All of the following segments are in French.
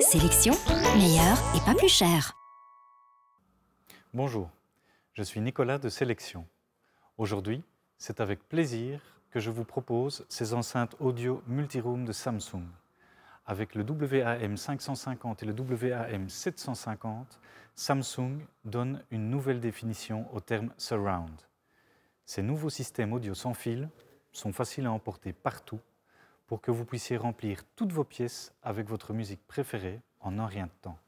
Sélection, meilleur et pas plus cher. Bonjour, je suis Nicolas de Sélection. Aujourd'hui, c'est avec plaisir que je vous propose ces enceintes audio multiroom de Samsung. Avec le WAM 550 et le WAM 750, Samsung donne une nouvelle définition au terme surround. Ces nouveaux systèmes audio sans fil sont faciles à emporter partout pour que vous puissiez remplir toutes vos pièces avec votre musique préférée en un rien de temps.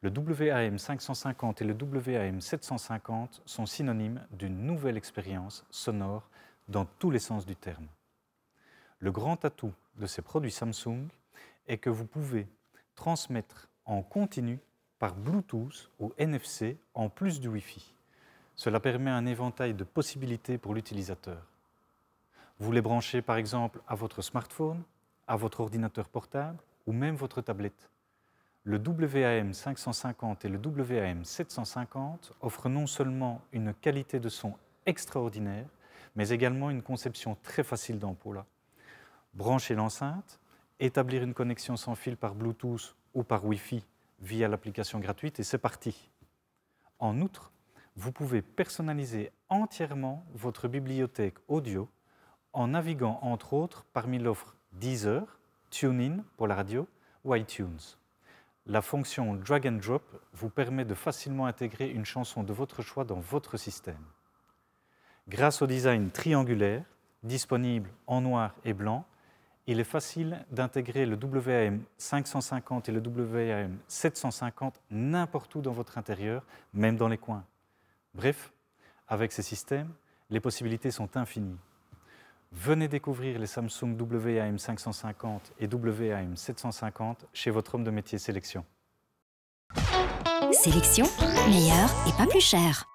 Le WAM 550 et le WAM 750 sont synonymes d'une nouvelle expérience sonore dans tous les sens du terme. Le grand atout de ces produits Samsung est que vous pouvez transmettre en continu par Bluetooth ou NFC en plus du Wi-Fi. Cela permet un éventail de possibilités pour l'utilisateur. Vous les branchez par exemple à votre smartphone, à votre ordinateur portable ou même votre tablette. Le WAM 550 et le WAM 750 offrent non seulement une qualité de son extraordinaire, mais également une conception très facile d'emploi. Brancher l'enceinte, établir une connexion sans fil par Bluetooth ou par Wi-Fi via l'application gratuite et c'est parti. En outre, vous pouvez personnaliser entièrement votre bibliothèque audio en naviguant entre autres parmi l'offre Deezer, TuneIn pour la radio ou iTunes. La fonction Drag and Drop vous permet de facilement intégrer une chanson de votre choix dans votre système. Grâce au design triangulaire, disponible en noir et blanc, il est facile d'intégrer le WAM 550 et le WAM 750 n'importe où dans votre intérieur, même dans les coins. Bref, avec ces systèmes, les possibilités sont infinies. Venez découvrir les Samsung WAM 550 et WAM 750 chez votre homme de métier sélection. Sélection, meilleur et pas plus cher.